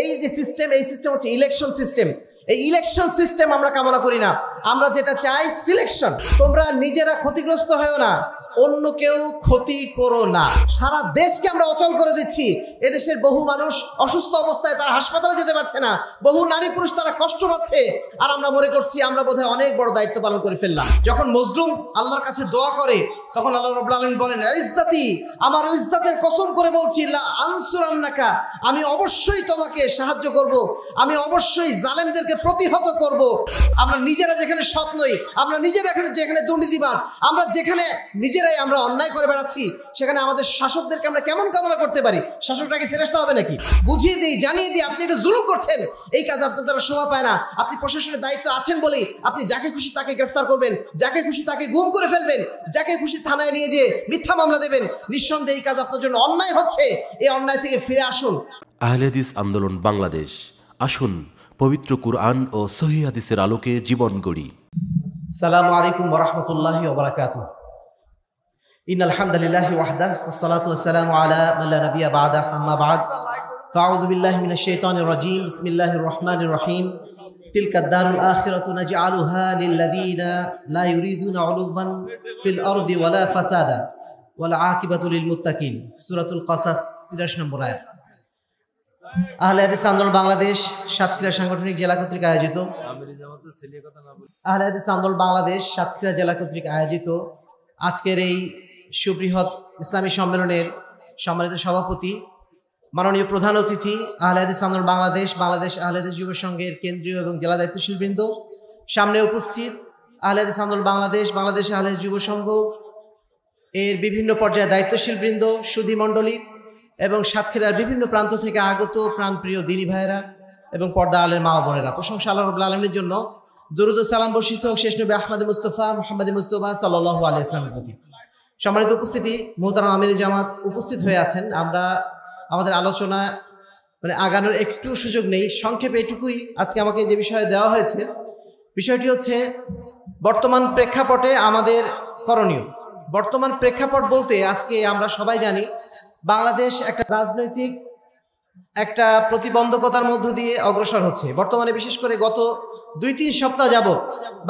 এই যে সিস্টেম এই সিস্টেম হচ্ছে ইলেকশন সিস্টেম এই ইলেকশন সিস্টেম আমরা কামনা করি না। আমরা যেটা চাই সিলেকশন তোমরা নিজেরা ক্ষতিগ্রস্ত হয়েও না। অন্য কেউ ক্ষতি করো না। সারা দেশকে আমরা অচল করে দিচ্ছি। এদেশের বহু মানুষ অসুস্থ অবস্থায় তারা হাসপাতালে যেতে পারছে না। বহু নারী পুরুষ তারা কষ্ট পাচ্ছে। আর আমরা মনে করছি আমরা বোধহয় অনেক বড় দায়িত্ব পালন করে ফেললাম। যখন মজলুম আল্লাহর কাছে দোয়া করে, তখন আল্লাহ রব্লা আলমিন বলেন ইজ্জাতি, আমার ইজ্জাতের কসম করে বলছি আনসুরান্নাকা, আমি অবশ্যই তোমাকে সাহায্য করব। আমি অবশ্যই জালেমদেরকে প্রতিহত করব। আমরা নিজেরা যেখানে সৎ নই, আমরা নিজেরা যেখানে দুর্নীতিবাজ, আমরা যেখানে নিজেরাই আমরা অন্যায় করে বেড়াচ্ছি সেখানে আমাদের শাসকদেরকে আমরা কেমন কামনা করতে পারি? শাসকটাকে ফেরস্তা হবে নাকি? বুঝিয়ে দিই জানিয়ে দিই আপনি এটা জুলুম করছেন। এই কাজ আপনার দ্বারা শোভা পায় না। আপনি প্রশাসনের দায়িত্ব আছেন বলেই আপনি যাকে খুশি তাকে গ্রেফতার করবেন যাকে খুশি তাকে গুম করে ফেলবেন যাকে খুশি থানায় নিয়ে যে মিথ্যা মামলা দেবেন। নিঃসন্দেহে এই কাজ আপনার জন্য অন্যায় হচ্ছে। এই অন্যায় থেকে ফিরে আসুন। আহলেদিস আন্দোলন বাংলাদেশ। আসুন পবিত্র কুরআন ও সহি হাদিসের আলোকে জীবন গড়ি। সালামু আলাইকুম ওরহমতুল্লাহি ওবরাকাত ইন আলহামদুলিল্লাহ ওয়াহদা والصلاه والسلام على من لا نبي بعده اما بعد فاعوذ بالله من الشيطان الرجيم بسم الله الرحمن الرحيم تلك الدار الآخرة نجعلها للذين لا يريدون علوا في الأرض ولا فسادا والعاقبة للمتقين سورة القصص 30 নম্বর আয়াত আহলে হাদিস আন্দোলন বাংলাদেশ সাতক্ষীরা সাংগঠনিক জেলা কর্তৃক আয়োজিত আহলে হাদিস আন্দোলন বাংলাদেশ সাতক্ষীরা জেলা কর্তৃক আয়োজিত আজকের এই সুবৃহৎ ইসলামী সম্মেলনের সম্মানিত সভাপতি, মাননীয় প্রধান অতিথি, আহলে হাদিস আন্দোলন বাংলাদেশ বাংলাদেশ আহলে হাদিস যুব সংঘের কেন্দ্রীয় এবং জেলা দায়িত্বশীল বৃন্দ সামনে উপস্থিত আহলে হাদিস আন্দোলন বাংলাদেশ বাংলাদেশ আহলে হাদিস যুব সংঘ এর বিভিন্ন পর্যায়ে দায়িত্বশীল বৃন্দ সুধী মণ্ডলী এবং সাতক্ষীরার বিভিন্ন প্রান্ত থেকে আগত প্রাণপ্রিয় দিনী ভাইয়েরা এবং পর্দা আলের মা বোনেরা। প্রশংসা আল্লাহ রবুল্লা আলমীর জন্য দুরুদ সালাম বর্ষিত শেষ নবী আহমদ মুস্তফা, মোহাম্মদ মুস্তফা সাল্লাহ আলিয়া ইসলামের প্রতি। সম্মানিত উপস্থিতি, মোহতারাম আমির জামাত উপস্থিত হয়ে আছেন। আমরা আমাদের আলোচনা মানে আগানোর একটু সুযোগ নেই, সংক্ষেপে এটুকুই আজকে আমাকে যে বিষয়ে দেওয়া হয়েছে, বিষয়টি হচ্ছে বর্তমান প্রেক্ষাপটে আমাদের করণীয়। বর্তমান প্রেক্ষাপট বলতে আজকে আমরা সবাই জানি, বাংলাদেশ একটা রাজনৈতিক একটা প্রতিবন্ধকতার মধ্য দিয়ে অগ্রসর হচ্ছে। বর্তমানে বিশেষ করে গত দুই তিন সপ্তাহ যাবৎ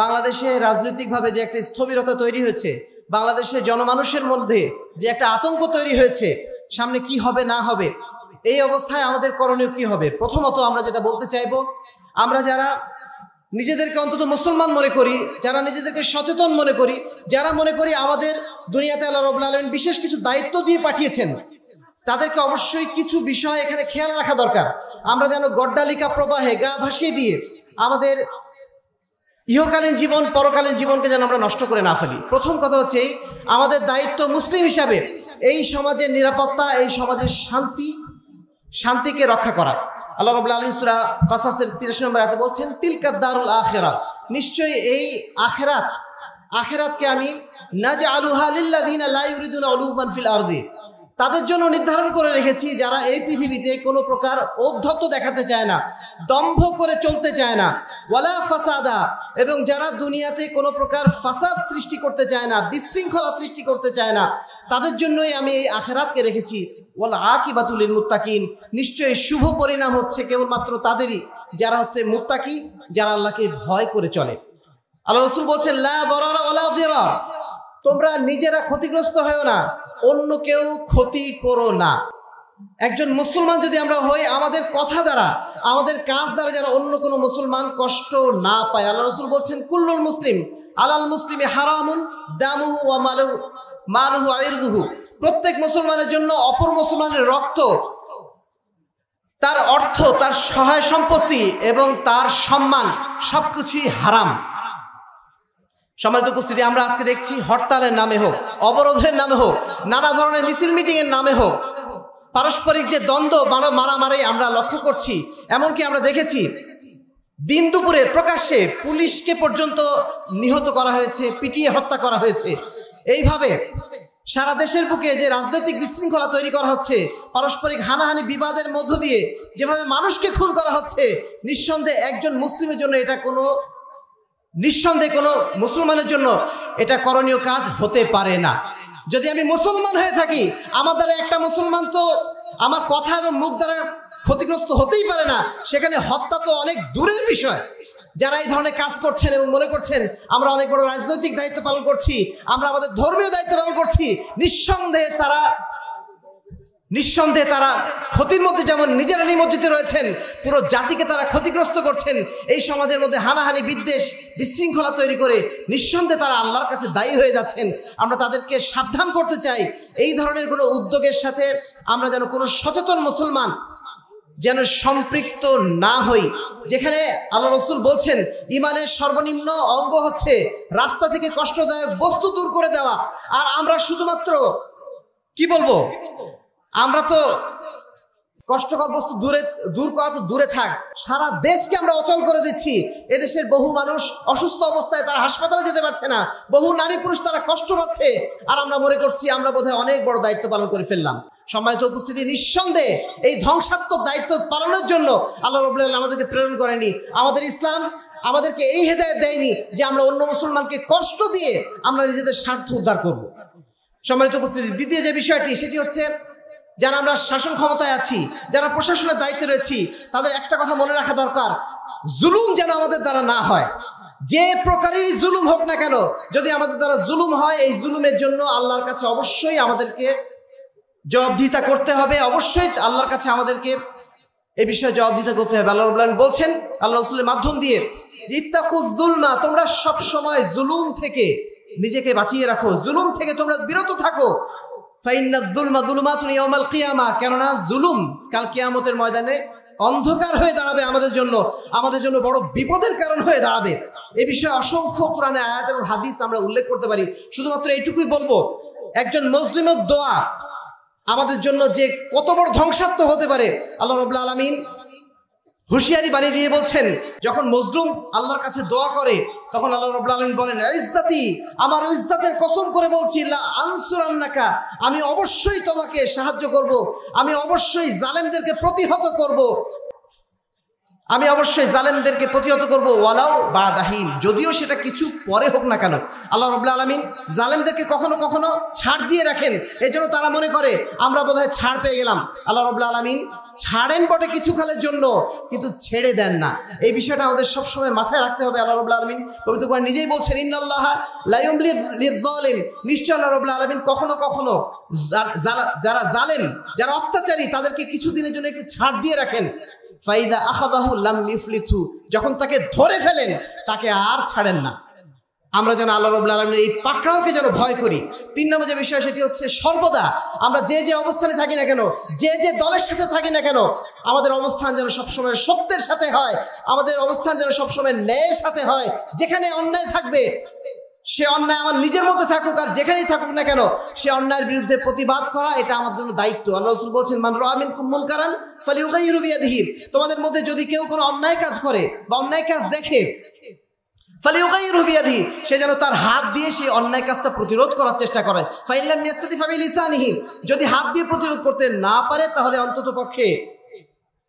বাংলাদেশে রাজনৈতিকভাবে যে একটা স্থবিরতা তৈরি হয়েছে বাংলাদেশে জনমানুষের মধ্যে যে একটা আতঙ্ক তৈরি হয়েছে, সামনে কি হবে, না হবে, এই অবস্থায় আমাদের করণীয় কি হবে? প্রথমত আমরা যেটা বলতে চাইব, আমরা যারা নিজেদেরকে অন্তত মুসলমান মনে করি, যারা নিজেদেরকে সচেতন মনে করি, যারা মনে করি আমাদের দুনিয়াতে আল্লাহ রবুল্লা আলমিন বিশেষ কিছু দায়িত্ব দিয়ে পাঠিয়েছেন, তাদেরকে অবশ্যই কিছু বিষয় এখানে খেয়াল রাখা দরকার। আমরা যেন গড্ডালিকা প্রবাহে গা ভাসিয়ে দিয়ে আমাদের ইহকালীন জীবন, পরকালীন জীবনকে যেন আমরা নষ্ট করে না ফেলি। প্রথম কথা হচ্ছে, আমাদের দায়িত্ব মুসলিম হিসাবে এই সমাজের নিরাপত্তা, এই সমাজের শান্তি, শান্তিকে রক্ষা করা। আল্লাহ রবুল্লা আলম সুরা কাসাসের তিরিশ নম্বর এত বলছেন তিলকাত দারুল আখেরা নিশ্চয়ই এই আখেরাত, আখেরাতকে আমি না নাজ আলুহা লিল্লাদিন আলাইউরিদুন আলুফান ফিল আরদি। তাদের জন্য নির্ধারণ করে রেখেছি যারা এই পৃথিবীতে কোনো প্রকার ঔদ্ধত্য দেখাতে চায় না, দম্ভ করে চলতে চায় না, ওয়ালা ফাসাদা, এবং যারা দুনিয়াতে কোনো প্রকার ফাসাদ সৃষ্টি করতে চায় না, বিশৃঙ্খলা সৃষ্টি করতে চায় না, তাদের জন্যই আমি এই আখেরাতকে রেখেছি। ওয়াল আকিবাতুলিল মুত্তাকিন, নিশ্চয়ই শুভ পরিণাম হচ্ছে কেবলমাত্র তাদেরই, যারা হচ্ছে মুত্তাকি, যারা আল্লাহকে ভয় করে চলে। আল্লাহ রসুল বলছেন, লা তোমরা নিজেরা ক্ষতিগ্রস্ত হয়েও না। অন্য কেউ ক্ষতি করো না। একজন মুসলমান যদি আমরা হই, আমাদের কথা দ্বারা, আমাদের কাজ দ্বারা যেন অন্য কোনো মুসলমান কষ্ট না পায়। আল্লাহ রসুল বলছেন, কুল্লুল মুসলিম, আলাল মুসলিমে হারামুন, দামুহু ওয়া মালু মালুহু আইরদুহু প্রত্যেক মুসলমানের জন্য অপর মুসলমানের রক্ত, তার অর্থ, তার সহায় সম্পত্তি এবং তার সম্মান সবকিছুই হারাম। সম্মানিত উপস্থিতি, আমরা আজকে দেখছি হরতালের নামে হোক, অবরোধের নামে হোক, নানা ধরনের মিছিল মিটিং এর নামে হোক, পারস্পরিক যে দ্বন্দ্ব, মারা- মারামারি আমরা লক্ষ্য করছি, এমনকি আমরা দেখেছি দিন দুপুরে প্রকাশ্যে পুলিশকে পর্যন্ত নিহত করা হয়েছে, পিটিয়ে হত্যা করা হয়েছে। এইভাবে সারা দেশের বুকে যে রাজনৈতিক বিশৃঙ্খলা তৈরি করা হচ্ছে, পারস্পরিক হানাহানি বিবাদের মধ্য দিয়ে যেভাবে মানুষকে খুন করা হচ্ছে, নিঃসন্দেহে একজন মুসলিমের জন্য এটা কোনো নিঃসন্দেহে কোনো মুসলমানের জন্য এটা করণীয় কাজ হতে পারে না। যদি আমি মুসলমান হয়ে থাকি, আমার দ্বারা একটা মুসলমান তো আমার কথা এবং মুখ দ্বারা ক্ষতিগ্রস্ত হতেই পারে না। সেখানে হত্যা তো অনেক দূরের বিষয়। যারা এই ধরনের কাজ করছেন এবং মনে করছেন, আমরা অনেক বড় রাজনৈতিক দায়িত্ব পালন করছি, আমরা আমাদের ধর্মীয় দায়িত্ব পালন করছি, নিঃসন্দেহে তারা নিঃসন্দেহে তারা ক্ষতির মধ্যে যেমন নিজেরা নিমজ্জিত রয়েছেন, পুরো জাতিকে তারা ক্ষতিগ্রস্ত করছেন, এই সমাজের মধ্যে হানাহানি বিদ্বেষ বিশৃঙ্খলা তৈরি করে নিঃসন্দেহে তারা আল্লাহর কাছে দায়ী হয়ে যাচ্ছেন। আমরা তাদেরকে সাবধান করতে চাই। এই ধরনের কোনো উদ্যোগের সাথে আমরা যেন কোনো সচেতন মুসলমান যেন সম্পৃক্ত না হই। যেখানে আল্লাহ রসুল বলছেন, ইমানের সর্বনিম্ন অঙ্গ হচ্ছে রাস্তা থেকে কষ্টদায়ক বস্তু দূর করে দেওয়া। আর আমরা শুধুমাত্র, কি বলব? আমরা তো কষ্টকর বস্তু দূরে দূর করা তো দূরে থাক। সারা দেশকে আমরা অচল করে দিচ্ছি। এদেশের বহু মানুষ অসুস্থ অবস্থায় তারা হাসপাতালে যেতে পারছে না। বহু নারী পুরুষ তারা কষ্ট পাচ্ছে। আর আমরা মনে করছি আমরা বোধহয় অনেক বড় দায়িত্ব পালন করে ফেললাম। সম্মানিত উপস্থিতি, নিঃসন্দেহে এই ধ্বংসাত্মক দায়িত্ব পালনের জন্য আল্লাহ রবুল্লাহ আমাদেরকে প্রেরণ করেনি। আমাদের ইসলাম আমাদেরকে এই হেদায়ত দেয়নি যে আমরা অন্য মুসলমানকে কষ্ট দিয়ে আমরা নিজেদের স্বার্থ উদ্ধার করব। সম্মানিত উপস্থিতি, দ্বিতীয় যে বিষয়টি, সেটি হচ্ছে যারা আমরা শাসন ক্ষমতায় আছি, যারা প্রশাসনের দায়িত্বে রয়েছি, তাদের একটা কথা মনে রাখা দরকার। জুলুম যেন আমাদের দ্বারা না হয়। যে প্রকারেরই জুলুম হোক না কেন, যদি আমাদের দ্বারা জুলুম হয়, এই জুলুমের জন্য আল্লাহর কাছে অবশ্যই আমাদেরকে জবাবদিহিতা করতে হবে। অবশ্যই আল্লাহর কাছে আমাদেরকে এই বিষয়ে জবাবদিহিতা করতে হবে। আল্লাহ রবুল্লাহ বলছেন, আল্লাহ রসুলের মাধ্যম দিয়ে ইত্তাকুজুলমা তোমরা সব সময় জুলুম থেকে নিজেকে বাঁচিয়ে রাখো। জুলুম থেকে তোমরা বিরত থাকো। কেননা জুলুম কাল কিয়ামতের ময়দানে অন্ধকার হয়ে দাঁড়াবে আমাদের জন্য আমাদের জন্য বড় বিপদের কারণ হয়ে দাঁড়াবে। এ বিষয়ে অসংখ্য কোরআনে আয়াত এবং হাদিস আমরা উল্লেখ করতে পারি। শুধুমাত্র এইটুকুই বলব, একজন মুসলিমের দোয়া আমাদের জন্য যে কত বড় ধ্বংসাত্মক হতে পারে, আল্লাহ রবুল্লা আলমিন হুঁশিয়ারি বানিয়ে দিয়ে বলছেন, যখন মজলুম আল্লাহর কাছে দোয়া করে, তখন আল্লাহ রব আলম বলেন, ইজ্জাতি, আমার ইজ্জাতের কসম করে বলছি আনসুর আনসুরান্নাকা, আমি অবশ্যই তোমাকে সাহায্য করব, আমি অবশ্যই জালেমদেরকে প্রতিহত করব। আমি অবশ্যই জালেমদেরকে প্রতিহত করব ওয়ালাও বা দাহিন যদিও সেটা কিছু পরে হোক না কেন। আল্লাহ রবুল্লা আলমিন জালেমদেরকে কখনো কখনো ছাড় দিয়ে রাখেন। এই জন্য তারা মনে করে, আমরা বোধহয় ছাড় পেয়ে গেলাম। আল্লাহ রবুল্লা আলমিন ছাড়েন বটে কিছু কালের জন্য, কিন্তু ছেড়ে দেন না। এই বিষয়টা আমাদের সবসময় মাথায় রাখতে হবে আল্লাহ রবুল্লা আলমিন। পবিত্র কুমার নিজেই বলছেন ইন্নআল্লাহ লাইম নিশ্চয় আল্লাহ রবুল্লা আলমিন কখনো কখনো যারা জালেম, যারা অত্যাচারী, তাদেরকে কিছুদিনের জন্য একটু ছাড় দিয়ে রাখেন। ফাইদা আখাদাহু লাম ইফলিথু যখন তাকে ধরে ফেলেন, তাকে আর ছাড়েন না। আমরা যেন আল্লাহ রবুল্লা আলমের এই পাকড়াওকে যেন ভয় করি। তিন নম্বর যে বিষয়, সেটি হচ্ছে সর্বদা আমরা যে যে অবস্থানে থাকি না কেন, যে যে দলের সাথে থাকি না কেন, আমাদের অবস্থান যেন সবসময় সত্যের সাথে হয়, আমাদের অবস্থান যেন সবসময় ন্যায়ের সাথে হয়, যেখানে অন্যায় থাকবে সে অন্যায় আমার নিজের মধ্যে থাকুক আর যেখানেই থাকুক না কেন, সে অন্যায়ের বিরুদ্ধে প্রতিবাদ করা এটা আমার জন্য দায়িত্ব। আল্লাহ রসুল বলছেন, মান রামিন কুম্মুল কারান ফালি উগাই রুবিয়াদিহিব তোমাদের মধ্যে যদি কেউ কোনো অন্যায় কাজ করে বা অন্যায় কাজ দেখে ফালি উগাই রুবিয়াদি সে যেন তার হাত দিয়ে সেই অন্যায় কাজটা প্রতিরোধ করার চেষ্টা করে। ফাইল্লাম মিয়াস্তাদি ফাবি লিসানিহি যদি হাত দিয়ে প্রতিরোধ করতে না পারে, তাহলে অন্তত পক্ষে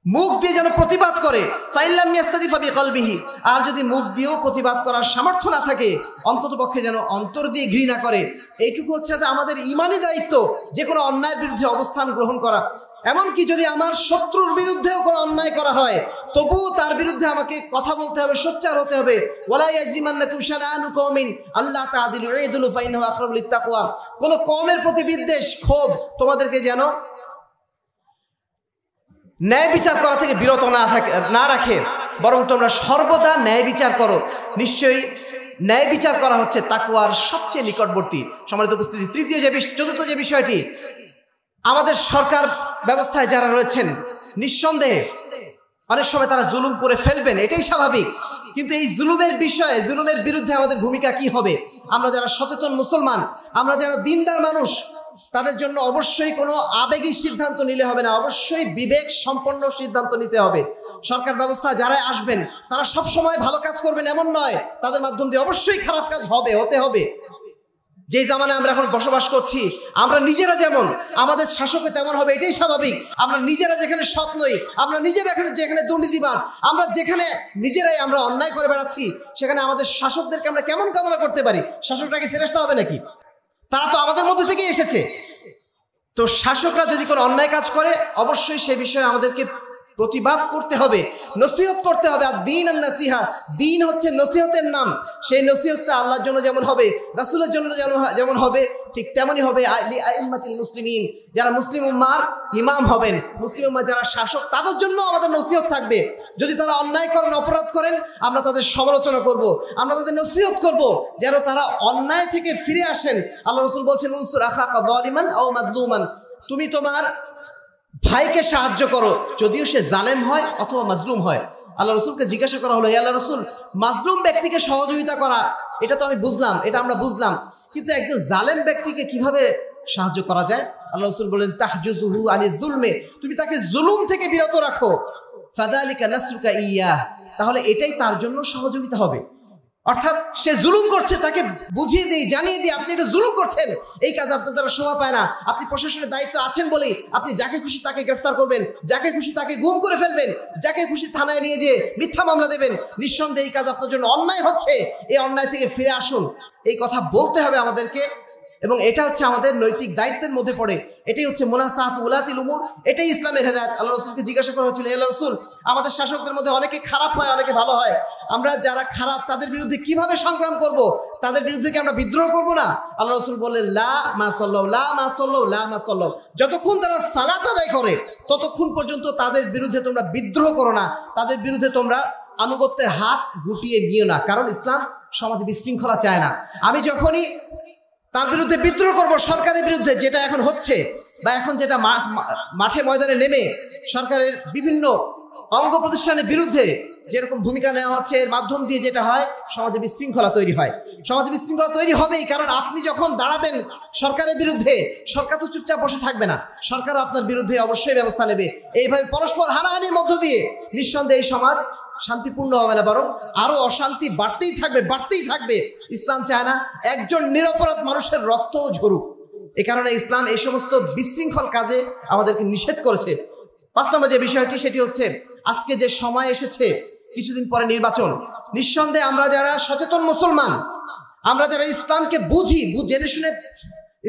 মুখ দিয়ে যেন প্রতিবাদ করে আর যদি মুখ দিয়েও প্রতিবাদ করার সামর্থ্য না থাকে, অন্তত পক্ষে যেন অন্তর দিয়ে ঘৃণা করে। এইটুকু হচ্ছে আমাদের ইমানই দায়িত্ব যে কোনো অন্যায়ের বিরুদ্ধে অবস্থান গ্রহণ করা। এমনকি যদি আমার শত্রুর বিরুদ্ধেও কোনো অন্যায় করা হয়, তবুও তার বিরুদ্ধে আমাকে কথা বলতে হবে, সোচ্চার হতে হবে। আল্লাহ তাকওয়া কোন কওমের প্রতি বিদ্বেষ, ক্ষোভ তোমাদেরকে যেন ন্যায় বিচার করা থেকে বিরত না থাকে, না রাখে, বরং তোমরা সর্বদা ন্যায় বিচার করো। নিশ্চয়ই ন্যায় বিচার করা হচ্ছে তাকুয়ার সবচেয়ে নিকটবর্তী। সম্মানিত উপস্থিতি, তৃতীয় যে চতুর্থ যে বিষয়টি, আমাদের সরকার ব্যবস্থায় যারা রয়েছেন, নিঃসন্দেহে অনেক সময় তারা জুলুম করে ফেলবেন, এটাই স্বাভাবিক। কিন্তু এই জুলুমের বিষয়ে, জুলুমের বিরুদ্ধে আমাদের ভূমিকা কি হবে? আমরা যারা সচেতন মুসলমান, আমরা যারা দিনদার মানুষ তাদের জন্য অবশ্যই কোনো আবেগী সিদ্ধান্ত নিলে হবে না। অবশ্যই বিবেক সম্পন্ন সিদ্ধান্ত নিতে হবে। সরকার ব্যবস্থা যারাই আসবেন, তারা সব সময় ভালো কাজ করবেন এমন নয়। তাদের মাধ্যম দিয়ে অবশ্যই খারাপ কাজ হবে, হতে হবে। যে জামানে আমরা এখন বসবাস করছি, আমরা নিজেরা যেমন, আমাদের শাসকে তেমন হবে, এটাই স্বাভাবিক। আমরা নিজেরা যেখানে সৎ নই, আমরা নিজেরা এখানে যেখানে দুর্নীতিবাজ, আমরা যেখানে নিজেরাই আমরা অন্যায় করে বেড়াচ্ছি, সেখানে আমাদের শাসকদেরকে আমরা কেমন কামনা করতে পারি? শাসকটাকে ফেরস্তা হবে নাকি? তারা তো আমাদের এসেছে। তো শাসকরা যদি কোনো অন্যায় কাজ করে, অবশ্যই সে বিষয়ে আমাদেরকে প্রতিবাদ করতে হবে, নসিহত করতে হবে। আর দিন আর নাসিহা, দিন হচ্ছে নসিহতের নাম। সেই নসিহতটা আল্লাহর জন্য যেমন হবে, রাসুলের জন্য যেমন যেমন হবে ঠিক তেমনই হবে আইমাতিল মুসলিমিন। যারা মুসলিম উম্মার ইমাম হবেন, মুসলিম উম্মার যারা শাসক, তাদের জন্য আমাদের নসিহত থাকবে। যদি তারা অন্যায় করেন, অপরাধ করেন, আমরা তাদের সমালোচনা করব। আমরা তাদের নসিহত করব যেন তারা অন্যায় থেকে ফিরে আসেন। আল্লাহ রসুল বলছেন মনসুর আখা ও মাদলুমান তুমি তোমার ভাইকে সাহায্য করো, যদিও সে জালেম হয় অথবা মাজলুম হয়। আল্লাহ রসুলকে জিজ্ঞাসা করা হলো আল্লাহ রসুল, মাজলুম ব্যক্তিকে সহযোগিতা করা, এটা তো আমি বুঝলাম, এটা আমরা বুঝলাম। কিন্তু একজন জালেম ব্যক্তিকে কীভাবে সাহায্য করা যায়? আল্লাহ রসুল বলেন তাহজুহু আনি জুলমে তুমি তাকে জুলুম থেকে বিরত রাখো। ফাদালিকা নাসরুকা ইয়া। তাহলে এটাই তার জন্য সহযোগিতা হবে। অর্থাৎ সে জুলুম করছে, তাকে বুঝিয়ে দিই, জানিয়ে দিই, আপনি এটা জুলুম করছেন। এই কাজ আপনার দ্বারা শোভা পায় না। আপনি প্রশাসনের দায়িত্ব আছেন বলেই আপনি যাকে খুশি তাকে গ্রেফতার করবেন, যাকে খুশি তাকে গুম করে ফেলবেন, যাকে খুশি থানায় নিয়ে যেয়ে মিথ্যা মামলা দেবেন। নিঃসন্দেহে এই কাজ আপনার জন্য অন্যায় হচ্ছে। এই অন্যায় থেকে ফিরে আসুন। এই কথা বলতে হবে আমাদেরকে এবং এটা হচ্ছে আমাদের নৈতিক দায়িত্বের মধ্যে পড়ে। এটাই হচ্ছে মোনাসাহাত উলাতিল উমুর। এটাই ইসলামের হেদায়ত। আল্লাহ রসুলকে জিজ্ঞাসা করা হচ্ছিল আল্লাহ রসুল, আমাদের শাসকদের মধ্যে অনেকে খারাপ হয়, অনেকে ভালো হয়। আমরা যারা খারাপ, তাদের বিরুদ্ধে কীভাবে সংগ্রাম করব? তাদের বিরুদ্ধে কি আমরা বিদ্রোহ করব না? আল্লাহ রসুল বললেন, লা মা সল্লাহ লা মা সল্লাহ লা মা সল্লাহ যতক্ষণ তারা সালাত আদায় করে, ততক্ষণ পর্যন্ত তাদের বিরুদ্ধে তোমরা বিদ্রোহ করো না। তাদের বিরুদ্ধে তোমরা আনুগত্যের হাত গুটিয়ে নিও না। কারণ ইসলাম সমাজে বিশৃঙ্খলা চায় না। আমি যখনই তার বিরুদ্ধে বিদ্রোহ করব, সরকারের বিরুদ্ধে যেটা এখন হচ্ছে বা এখন যেটা মাঠে ময়দানে নেমে সরকারের বিভিন্ন অঙ্গ প্রতিষ্ঠানের বিরুদ্ধে যেরকম ভূমিকা নেওয়া হচ্ছে, এর মাধ্যম দিয়ে যেটা হয়, সমাজে বিশৃঙ্খলা তৈরি হয়। সমাজে বিশৃঙ্খলা তৈরি হবেই, কারণ আপনি যখন দাঁড়াবেন সরকারের বিরুদ্ধে, সরকার তো চুপচাপ বসে থাকবে না। সরকার আপনার বিরুদ্ধে অবশ্যই ব্যবস্থা নেবে। এইভাবে পরস্পর হানাহানির মধ্য দিয়ে নিঃসন্দেহে এই সমাজ শান্তিপূর্ণ হবে না, বরং আরও অশান্তি বাড়তেই থাকবে বাড়তেই থাকবে। ইসলাম চায় না একজন নিরপরাধ মানুষের রক্ত ঝরুক। এ কারণে ইসলাম এই সমস্ত বিশৃঙ্খল কাজে আমাদেরকে নিষেধ করেছে। পাঁচ নম্বর যে বিষয়টি, সেটি হচ্ছে আজকে যে সময় এসেছে, কিছুদিন পরে নির্বাচন। নিঃসন্দেহে আমরা যারা সচেতন মুসলমান, আমরা যারা ইসলামকে বুঝি জেনে শুনে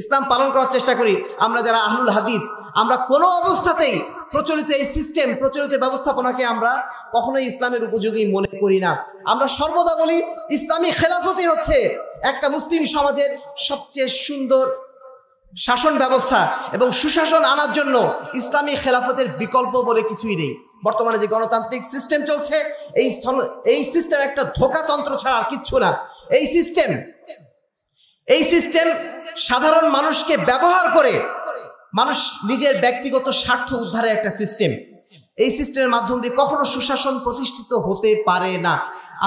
ইসলাম পালন করার চেষ্টা করি, আমরা যারা আহলুল হাদিস, আমরা কোনো অবস্থাতেই প্রচলিত এই সিস্টেম প্রচলিত ব্যবস্থাপনাকে আমরা কখনোই ইসলামের উপযোগী মনে করি না। আমরা সর্বদা বলি, ইসলামী খেলাফতই হচ্ছে একটা মুসলিম সমাজের সবচেয়ে সুন্দর শাসন ব্যবস্থা এবং সুশাসন আনার জন্য ইসলামী খেলাফতের বিকল্প বলে কিছুই নেই। বর্তমানে যে গণতান্ত্রিক সিস্টেম চলছে, এই এই সিস্টেম একটা ধোকাতন্ত্র ছাড়া আর কিচ্ছু না। এই সিস্টেম এই সিস্টেম সাধারণ মানুষকে ব্যবহার করে মানুষ নিজের ব্যক্তিগত স্বার্থ উদ্ধারের একটা সিস্টেম এই সিস্টেমের মাধ্যম দিয়ে কখনো সুশাসন প্রতিষ্ঠিত হতে পারে না।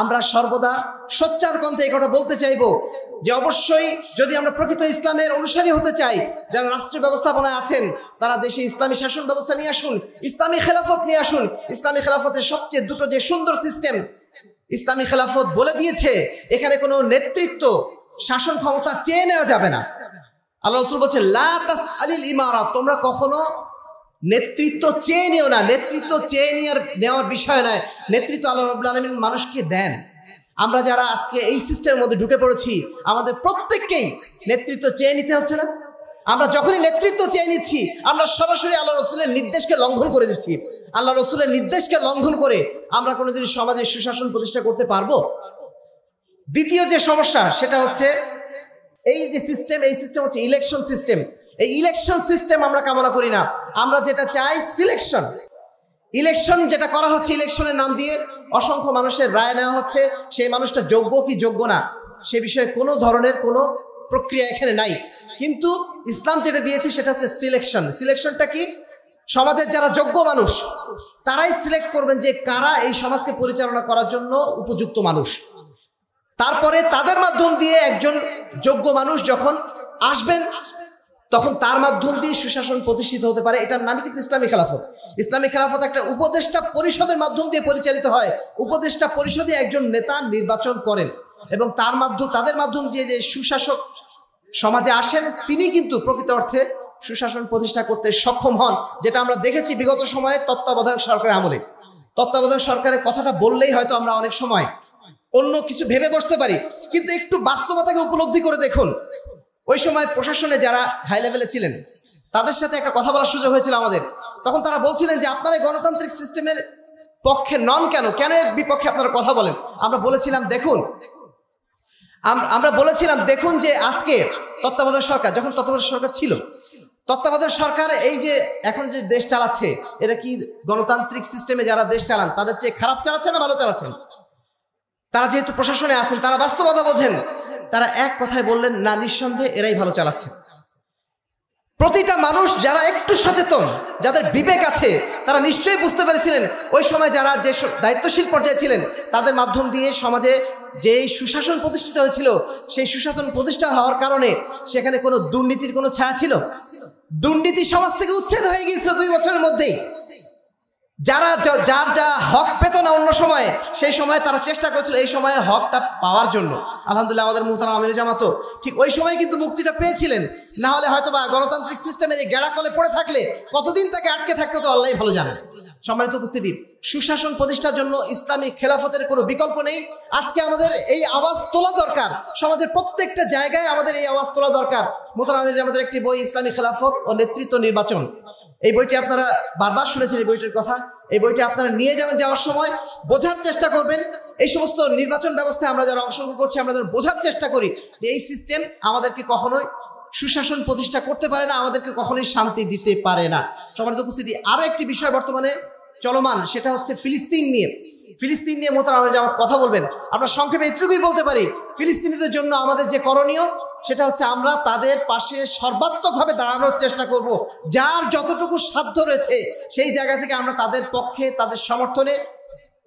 আমরা সর্বদা সোচ্চার কণ্ঠে এই কথা বলতে চাইব যে অবশ্যই যদি আমরা প্রকৃত ইসলামের অনুসারী হতে চাই, যারা রাষ্ট্রীয় ব্যবস্থাপনায় আছেন, তারা দেশে ইসলামী শাসন ব্যবস্থা নিয়ে আসুন, ইসলামী খেলাফত নিয়ে আসুন। ইসলামী খেলাফতের সবচেয়ে দুটো যে সুন্দর সিস্টেম ইসলামী খেলাফত বলে দিয়েছে, এখানে কোনো নেতৃত্ব, শাসন ক্ষমতা চেয়ে নেওয়া যাবে না। আল্লাহ রসুল বলছে লাস আলিল তোমরা কখনো নেতৃত্ব চেয়ে নিও না, নেতৃত্ব চেয়ে নেওয়ার নেওয়ার বিষয় নয়। নেতৃত্ব আল্লাহ রবুল্লা আলমিন মানুষকে দেন। আমরা যারা আজকে এই সিস্টেমের মধ্যে ঢুকে পড়েছি, আমাদের প্রত্যেককেই নেতৃত্ব চেয়ে নিতে হচ্ছে না। আমরা যখনই নেতৃত্ব চেয়ে নিচ্ছি, আমরা সরাসরি আল্লাহ রসুলের নির্দেশকে লঙ্ঘন করে দিচ্ছি। আল্লাহ রসুলের নির্দেশকে লঙ্ঘন করে আমরা কোনোদিন সমাজে সুশাসন প্রতিষ্ঠা করতে পারব? দ্বিতীয় যে সমস্যা, সেটা হচ্ছে এই যে সিস্টেম এই সিস্টেম হচ্ছে ইলেকশন সিস্টেম এই ইলেকশন সিস্টেম আমরা কামনা করি না। আমরা যেটা চাই সিলেকশন ইলেকশন যেটা করা হচ্ছে ইলেকশনের নাম দিয়ে, অসংখ্য মানুষের রায় নেওয়া হচ্ছে। সেই মানুষটা যোগ্য কি যোগ্য না, সে বিষয়ে কোনো ধরনের কোনো প্রক্রিয়া এখানে নাই। কিন্তু ইসলাম যেটা দিয়েছে সেটা হচ্ছে সিলেকশন সিলেকশনটা কি? সমাজের যারা যোগ্য মানুষ, তারাই সিলেক্ট করবেন যে কারা এই সমাজকে পরিচালনা করার জন্য উপযুক্ত মানুষ। তারপরে তাদের মাধ্যম দিয়ে একজন যোগ্য মানুষ যখন আসবেন তখন তার মাধ্যম দিয়ে সুশাসন প্রতিষ্ঠিত হতে পারে। এটার নামই কিন্তু ইসলামী খেলাফত। ইসলামী খেলাফত একটা উপদেষ্টা পরিষদের মাধ্যম দিয়ে পরিচালিত হয়। উপদেষ্টা পরিষদে একজন নেতা নির্বাচন করেন এবং তার মাধ্যম তাদের মাধ্যম দিয়ে যে সুশাসক সমাজে আসেন, তিনি কিন্তু প্রকৃত অর্থে সুশাসন প্রতিষ্ঠা করতে সক্ষম হন, যেটা আমরা দেখেছি বিগত সময়ে তত্ত্বাবধায়ক সরকারের আমলে। তত্ত্বাবধায়ক সরকারের কথাটা বললেই হয়তো আমরা অনেক সময় অন্য কিছু ভেবে বসতে পারি। কিন্তু একটু বাস্তবতাকে উপলব্ধি করে দেখুন। ওই সময় প্রশাসনে যারা হাই লেভেলে ছিলেন, তাদের সাথে একটা কথা বলার সুযোগ হয়েছিল আমাদের। তখন তারা বলছিলেন যে, আপনারা গণতান্ত্রিক সিস্টেমের পক্ষে নন কেন? কেন এর বিপক্ষে আপনারা কথা বলেন? আমরা বলেছিলাম, দেখুন আমরা বলেছিলাম, দেখুন যে আজকে তত্ত্বাবধায়ক সরকার, যখন তত্ত্বাবধায়ক সরকার ছিল, তত্ত্বাবধায়ক সরকার এই যে এখন যে দেশ চালাচ্ছে এটা কি গণতান্ত্রিক সিস্টেমে যারা দেশ চালান, তাদের চেয়ে খারাপ চালাচ্ছে না ভালো চালাচ্ছেন তারা যেহেতু প্রশাসনে আছেন, তারা বাস্তবতা বোঝেন। তারা এক কথায় বললেন, না, নিঃসন্দেহে এরাই ভালো চালাচ্ছে। প্রতিটা মানুষ যারা একটু সচেতন, যাদের বিবেক আছে, তারা নিশ্চয়ই বুঝতে পেরেছিলেন, ওই সময় যারা যে দায়িত্বশীল পর্যায়ে ছিলেন, তাদের মাধ্যম দিয়ে সমাজে যে সুশাসন প্রতিষ্ঠিত হয়েছিল, সেই সুশাসন প্রতিষ্ঠা হওয়ার কারণে সেখানে কোনো দুর্নীতির কোনো ছায়া ছিল? দুর্নীতি সমাজ থেকে উচ্ছেদ হয়ে গিয়েছিল দুই বছরের মধ্যেই। যারা যার যা হক পেত না অন্য সময়ে, সেই সময় তারা চেষ্টা করেছিল এই সময়ে হকটা পাওয়ার জন্য। আলহামদুলিল্লাহ আমাদের মুহতারা আমির জামাতো ঠিক ওই সময় কিন্তু মুক্তিটা পেয়েছিলেন। না হলে হয়তো বা গণতান্ত্রিক সিস্টেমের এই গেড়াকলে পড়ে থাকলে কতদিন তাকে আটকে থাকতে তো আল্লাহ ভালো জানেন সম্মানিত উপস্থিতি, সুশাসন প্রতিষ্ঠার জন্য ইসলামী খেলাফতের কোনো বিকল্প নেই। আজকে আমাদের এই আওয়াজ তোলা দরকার। সমাজের প্রত্যেকটা জায়গায় আমাদের এই আওয়াজ তোলা দরকার। মোতার আমির আমাদের একটি বই, ইসলামী খেলাফত ও নেতৃত্ব নির্বাচন। এই বইটি আপনারা বারবার শুনেছেন, এই বইটির কথা। এই বইটি আপনারা নিয়ে যাবেন যাওয়ার সময়, বোঝার চেষ্টা করবেন। এই সমস্ত নির্বাচন ব্যবস্থায় আমরা যারা অংশগ্রহণ করছি, আমরা যেন বোঝার চেষ্টা করি যে এই সিস্টেম আমাদেরকে কখনোই সুশাসন প্রতিষ্ঠা করতে পারে না, আমাদেরকে কখনোই শান্তি দিতে পারে না। সমাজ উপস্থিতি আরও একটি বিষয় বর্তমানে চলমান, সেটা হচ্ছে ফিলিস্তিন নিয়ে। ফিলিস্তিন নিয়ে মোতার আমরা কথা বলবেন। আমরা সংক্ষেপে এটুকুই বলতে পারি, ফিলিস্তিনিদের জন্য আমাদের যে করণীয় সেটা হচ্ছে আমরা তাদের পাশে সর্বাত্মকভাবে দাঁড়ানোর চেষ্টা করব। যার যতটুকু সাধ্য রয়েছে, সেই জায়গা থেকে আমরা তাদের পক্ষে, তাদের সমর্থনে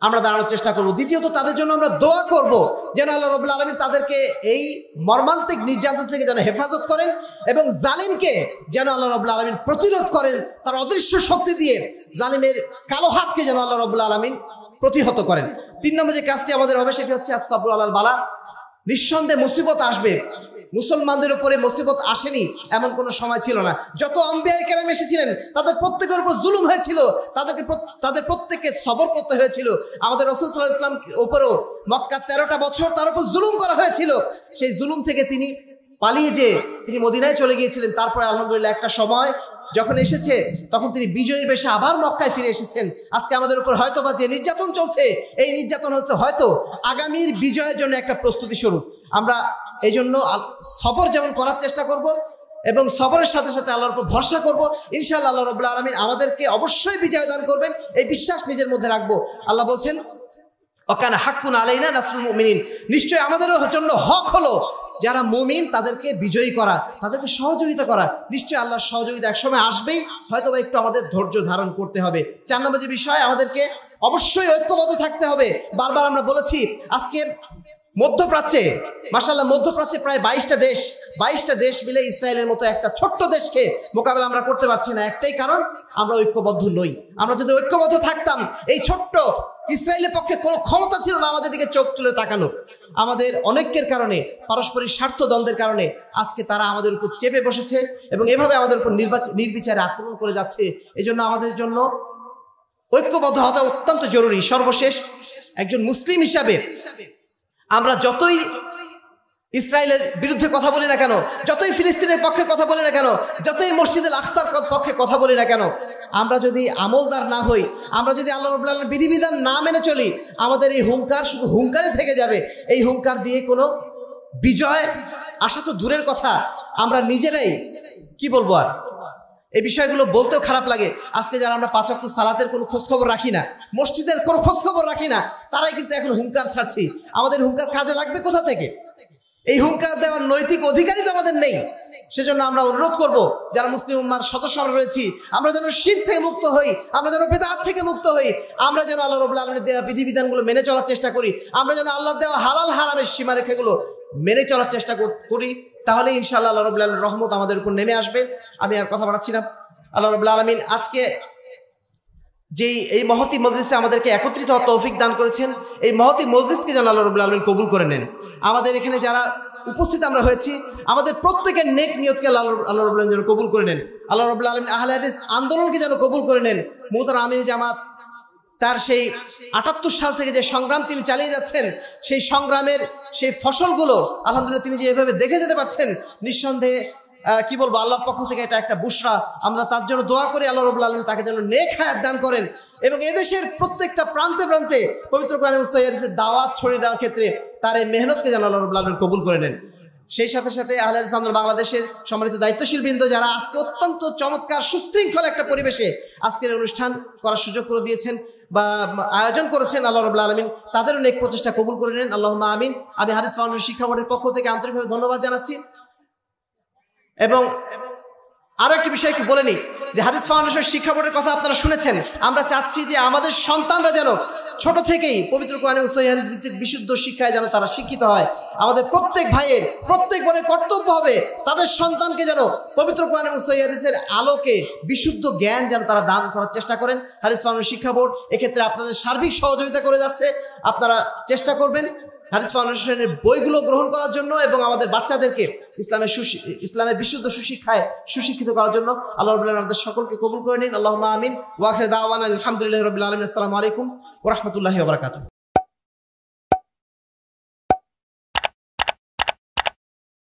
আমরা দাঁড়ানোর চেষ্টা করব। দ্বিতীয়ত, তাদের জন্য আমরা দোয়া করব যেন আল্লাহ রবুল্লা আলমী তাদেরকে এই মর্মান্তিক নির্যাতন থেকে যেন হেফাজত করেন এবং জালিমকে যেন আল্লাহ রবুল্লা আলমিন প্রতিরোধ করেন, তার অদৃশ্য শক্তি দিয়ে জালিমের কালো হাতকে যেন আল্লাহ রবুল্লা আলমিন প্রতিহত করেন। তিন নম্বর যে কাজটি আমাদের হবে, সেটি হচ্ছে আসাবুল আল্লাহ বালা। নিঃসন্দেহে মুসিবত আসবে। মুসলমানদের উপরে মুসিবত আসেনি, এমন কোনো সময় ছিল না। যত অম্বিয়ায় কেরাম এসেছিলেন, তাদের প্রত্যেকের উপর জুলুম হয়েছিল, তাদেরকে তাদের প্রত্যেককে সবর করতে হয়েছিল। আমাদের রসুল সাল্লাহ ইসলাম উপরও মক্কা তেরোটা বছর তার উপর জুলুম করা হয়েছিল। সেই জুলুম থেকে তিনি পালিয়ে যে তিনি মদিনায় চলে গিয়েছিলেন। তারপরে আলহামদুলিল্লাহ একটা সময় যখন এসেছে, তখন তিনি বিজয়ের বেশে আবার মক্কায় ফিরে এসেছেন। আজকে আমাদের উপর হয়তো বা যে নির্যাতন চলছে, এই নির্যাতন হচ্ছে হয়তো আগামীর বিজয়ের জন্য একটা প্রস্তুতি স্বরূপ। আমরা এই জন্য সবর যেমন করার চেষ্টা করব এবং সবরের সাথে সাথে আল্লাহর উপর ভরসা করব, ইনশাআল্লাহ আল্লাহ রবুল্লা আলমিন আমাদেরকে অবশ্যই বিজয় দান করবেন। এই বিশ্বাস নিজের মধ্যে রাখব। আল্লাহ বলছেন অকান হাক্কুন আলাইনা নাসরুল মুমিনিন। নিশ্চয়ই আমাদেরও জন্য হক হলো যারা মুমিন, তাদেরকে বিজয়ী করা, তাদেরকে সহযোগিতা করা। নিশ্চয়ই আল্লাহর সহযোগিতা একসময় আসবেই হয়তো একটু আমাদের ধৈর্য ধারণ করতে হবে। চার নম্বর যে বিষয়, আমাদেরকে অবশ্যই ঐক্যবদ্ধ থাকতে হবে। বারবার আমরা বলেছি, আজকে মধ্যপ্রাচ্যে মাসাল্লাহ মধ্যপ্রাচ্যে প্রায় বাইশটা দেশ বাইশটা দেশ মিলে ইসরায়েলের মতো একটা ছোট্ট দেশকে মোকাবেলা আমরা করতে পারছি না। একটাই কারণ, আমরা ঐক্যবদ্ধ নই। আমরা যদি ঐক্যবদ্ধ থাকতাম, এই ছোট্ট ইসরায়েলের পক্ষে কোনো ক্ষমতা ছিল না, আমাদের দিকে চোখ তুলে তাকানো। আমাদের অনেকের কারণে, পারস্পরিক স্বার্থ দ্বন্দ্বের কারণে আজকে তারা আমাদের উপর চেপে বসেছে এবং এভাবে আমাদের উপর নির্বাচন নির্বিচারে আক্রমণ করে যাচ্ছে। এই জন্য আমাদের জন্য ঐক্যবদ্ধ হওয়া অত্যন্ত জরুরি। সর্বশেষ, একজন মুসলিম হিসাবে আমরা যতই ইসরায়েলের বিরুদ্ধে কথা বলি না কেন, যতই ফিলিস্তিনের পক্ষে কথা বলি না কেন, যতই মসজিদে আকসার পক্ষে কথা বলি না কেন, আমরা যদি আমলদার না হই, আমরা যদি আল্লাহ রবুল্লাহ বিধিবিধান না মেনে চলি, আমাদের এই হুঙ্কার শুধু হুঙ্কারে থেকে যাবে। এই হুঙ্কার দিয়ে কোনো বিজয় আসা তো দূরের কথা, আমরা নিজেরাই কি বলব আর? এই বিষয়গুলো বলতেও খারাপ লাগে। আজকে যারা আমরা পাঁচক্ত সালাতের কোনো খোঁজখবর রাখি না, মসজিদের কোনো খোঁজখবর রাখি না, তারাই কিন্তু এখন হুঙ্কার ছাড়ছি। আমাদের হুঙ্কার কাজে লাগবে কোথা থেকে? এই হুঙ্কার দেওয়ার নৈতিক অধিকারই তো আমাদের নেই। সেজন্য আমরা অনুরোধ করব, যারা মুসলিম উম্মার সদস্য আমরা রয়েছি, আমরা যেন শীত থেকে মুক্ত হই, আমরা যেন বেদাত থেকে মুক্ত হই, আমরা যেন আল্লাহ রবুল্লা আলমের দেওয়া বিধিবিধানগুলো মেনে চলার চেষ্টা করি, আমরা যেন আল্লাহর দেওয়া হালাল হারামের সীমারেখাগুলো মেনে চলার চেষ্টা করি। তাহলে ইনশাআল্লাহ আল্লাহ রবুল্লা আলমের রহমত আমাদের উপর নেমে আসবে। আমি আর কথা বাড়াচ্ছি না। আল্লাহ রবুল্লা আলমিন আজকে যেই, এই মহতি মজলিসে আমাদেরকে একত্রিত হওয়ার তৌফিক দান করেছেন, এই মহতি মজলিসকে যেন আল্লাহ রবুল্লা আলমিন কবুল করে নেন। আমাদের এখানে যারা উপস্থিত আমরা হয়েছি, আমাদের প্রত্যেকের নেক নিয়তকে আল্লাহ আল্লাহ রবুল্লাহ যেন কবুল করে নেন। আল্লাহ রবুল্লা আলমিন আহলে হাদিস আন্দোলনকে যেন কবুল করে নেন। মুহতার আমির জামাত তার সেই আটাত্তর সাল থেকে যে সংগ্রাম তিনি চালিয়ে যাচ্ছেন, সেই সংগ্রামের সেই ফসলগুলো, আলহামদুলিল্লাহ তিনি যে এভাবে দেখে যেতে পারছেন, নিঃসন্দেহে কি বলব, আল্লাহর পক্ষ থেকে এটা একটা বুসরা আমরা তার জন্য দোয়া করি, আল্লাহ রবুল্লা আলম তাকে যেন নেক হায়াত দান করেন। এবং এদেশের প্রত্যেকটা প্রান্তে প্রান্তে পবিত্র কোরআন এবং দাওয়াত ছড়িয়ে দেওয়ার ক্ষেত্রে তার এই মেহনতকে যেন আল্লাহ রবুল্লা আলম কবুল করে নেন। সেই সাথে সাথে আহলে ইসলাম বাংলাদেশের সম্মানিত দায়িত্বশীল বৃন্দ যারা আজকে অত্যন্ত চমৎকার, সুশৃঙ্খল একটা পরিবেশে আজকের অনুষ্ঠান করার সুযোগ করে দিয়েছেন বা আয়োজন করেছেন আল্লাহ রবুল্লা আলমিন, তাদেরও নেক প্রচেষ্টা কবুল করে নেন। আল্লাহ আমিন। আমি হাদিস ফাউন্ডেশন শিক্ষা বোর্ডের পক্ষ থেকে আন্তরিকভাবে ধন্যবাদ জানাচ্ছি। এবং আরও একটি বিষয় একটু বলে নিই, যে হাদিস ফাউন্ডেশন শিক্ষা বোর্ডের কথা আপনারা শুনেছেন, আমরা চাচ্ছি যে আমাদের সন্তানরা যেন ছোট থেকেই পবিত্র কোরআন এবং ভিত্তিক বিশুদ্ধ শিক্ষায় যেন তারা শিক্ষিত হয়, আমাদের প্রত্যেক ভাইয়ের, প্রত্যেক বোনের কর্তব্য হবে তাদের সন্তানকে যেন পবিত্র কোরআন এবং আলোকে বিশুদ্ধ জ্ঞান যেন তারা দান করার চেষ্টা করেন। হাদিস ফাউন্ডেশন শিক্ষা বোর্ড এক্ষেত্রে আপনাদের সার্বিক সহযোগিতা করে যাচ্ছে। আপনারা চেষ্টা করবেন হাদিস ফাউন্ডেশনের বইগুলো গ্রহণ করার জন্য এবং আমাদের বাচ্চাদেরকে ইসলামের ইসলামের বিশুদ্ধ সুশিক্ষায় সুশিক্ষিত করার জন্য আল্লাহ রবুল্লাহ আমাদের সকলকে কবুল করে নিন। আল্লাহ আমিন। ওয়াখরে দাওয়ান আলহামদুলিল্লাহ রবিল আলম আসসালামু আলাইকুম। ওরহমতুল্লাহি ওবরাকাতু